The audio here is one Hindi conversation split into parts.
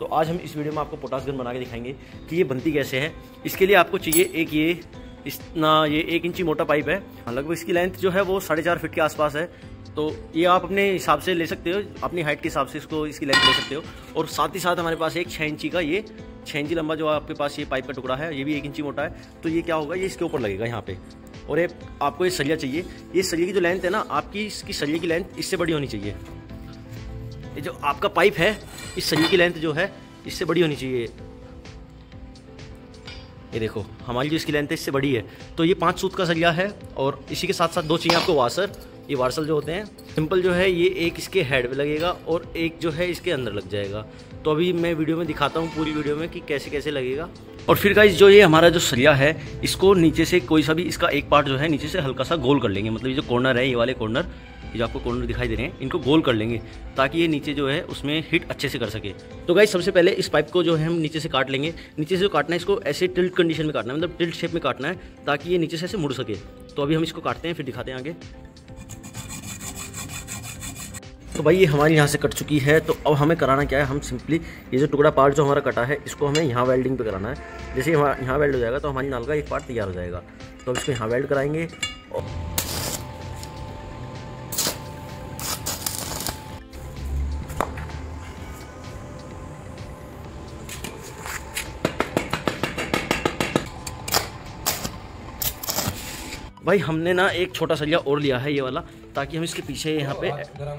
तो आज हम इस वीडियो में आपको पोटास गन बना के दिखाएँगे कि ये बनती कैसे है। इसके लिए आपको चाहिए एक ये, इस, ना, ये एक इंची मोटा पाइप है। लगभग इसकी लेंथ जो है वो साढ़े चार फिट के आसपास है। तो ये आप अपने हिसाब से ले सकते हो, अपनी हाइट के हिसाब से इसको, इसकी लेंथ ले सकते हो। और साथ ही साथ हमारे पास एक छः इंची का ये छः इंची लंबा जो आपके पास ये पाइप का टुकड़ा है, ये भी एक इंची मोटा है। तो ये क्या होगा, ये इसके ऊपर लगेगा यहाँ पे। और ये आपको ये सरिया चाहिए। ये सरिया की जो लेंथ है ना, आपकी इसकी सरिया की लेंथ इससे बड़ी होनी चाहिए। ये जो आपका पाइप है, इस सरिया की लेंथ जो है, इससे बड़ी होनी चाहिए। ये देखो, हमारी जो इसकी लेंथ है, इससे बड़ी है। तो ये पाँच सूत का सरिया है और इसी के साथ साथ दो चाहिए आपको वासर ये वार्सल जो होते हैं, सिंपल जो है, ये एक इसके हेड पे लगेगा और एक जो है, इसके अंदर लग जाएगा। तो अभी मैं वीडियो में दिखाता हूँ, पूरी वीडियो में, कि कैसे कैसे लगेगा। और फिर गाइज़ जो ये हमारा जो सरिया है, इसको नीचे से कोई सा भी, इसका एक पार्ट जो है, नीचे से हल्का सा गोल कर लेंगे। मतलब ये जो कॉर्नर है, ये वाले कॉर्नर ये जो आपको कॉर्नर दिखाई दे रहे हैं, इनको गोल कर लेंगे ताकि ये नीचे जो है, उसमें हिट अच्छे से कर सके। तो गाइज़ सबसे पहले इस पाइप को जो है हम नीचे से काट लेंगे। नीचे से जो काटना है, इसको ऐसे टिल्ट कंडीशन में काटना है मतलब टिल्ट शेप में काटना है, ताकि ये नीचे से ऐसे मुड़ सके। तो अभी हम इसको काटते हैं, फिर दिखाते हैं आगे। तो भाई, ये हमारी यहाँ से कट चुकी है तो अब हमें कराना क्या है? हम सिंपली ये जो टुकड़ा पार्ट जो हमारा कटा है, इसको हमें यहाँ वेल्डिंग पे कराना है। जैसे यहाँ वेल्ड हो जाएगा तो हमारी नाल का एक पार्ट तैयार हो जाएगा। तो अब इसको यहाँ वेल्ड कराएँगे। भाई हमने ना एक छोटा सरिया और लिया है ये वाला ताकि हम इसके पीछे यहाँ पे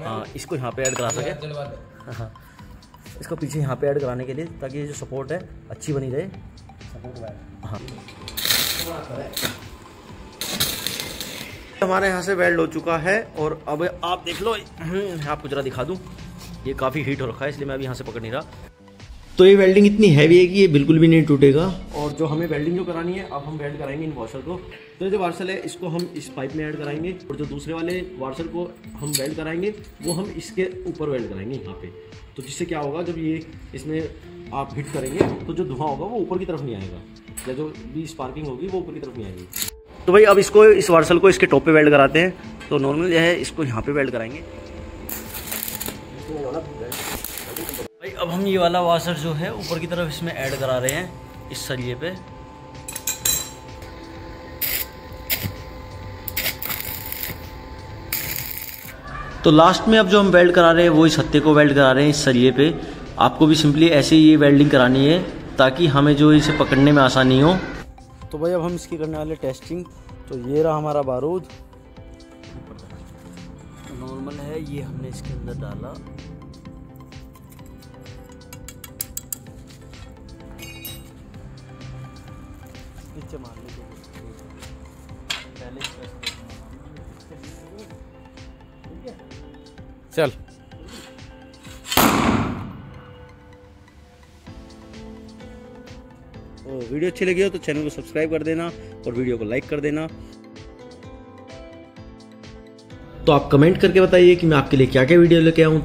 हाँ। इसको यहाँ पे ऐड करा सके। हाँ इसको पीछे यहाँ पे ऐड कराने के लिए ताकि ये जो सपोर्ट है अच्छी बनी रहे। हाँ। हमारे यहाँ से वेल्ड हो चुका है और अब आप देख लो हम्म, आपको ज़रा दिखा दूँ। ये काफ़ी हीट हो रखा है इसलिए मैं अभी यहाँ से पकड़ नहीं रहा। तो ये वेल्डिंग इतनी हैवी है कि ये बिल्कुल भी नहीं टूटेगा? और जो हमें वेल्डिंग जो करानी है, अब हम वेल्ड कराएँगे इन वाशर को। तो जो वार्सल है, इसको हम इस पाइप में ऐड कराएँगे और जो दूसरे वाले वार्सल को हम वेल्ड कराएँगे, वो हम इसके ऊपर वेल्ड कराएँगे यहाँ पे। तो जिससे क्या होगा, जब ये इसमें आप हिट करेंगे तो जो धुआँ होगा, वो ऊपर की तरफ़ नहीं आएगा। या जो भी स्पार्किंग होगी, वो ऊपर की तरफ़ नहीं आएगी। तो भाई, अब इसको, इस वार्सल को इसके टॉप पे वेल्ड कराते हैं। तो नॉर्मल जो है, इसको यहाँ पे वेल्ड कराएँगे। भाई, अब हम ये वाला वाशर जो है, ऊपर की तरफ़ इसमें ऐड करा रहे हैं। इस सरिये पे। तो लास्ट में अब जो हम वेल्ड करा रहे हैं वो इस हत्ते को वेल्ड करा रहे हैं इस सरिये पे। आपको भी सिंपली ऐसे ही ये वेल्डिंग करानी है ताकि हमें जो इसे पकड़ने में आसानी हो। तो भाई अब हम इसकी करने वाले टेस्टिंग तो ये रहा हमारा बारूद। नॉर्मल है ये हमने इसके अंदर डाला। नीचे मार पहले चल। तो वीडियो अच्छी लगी हो तो चैनल को सब्सक्राइब कर देना और वीडियो को लाइक कर देना। तो आप कमेंट करके बताइए कि मैं आपके लिए क्या क्या वीडियो लेके आऊँ।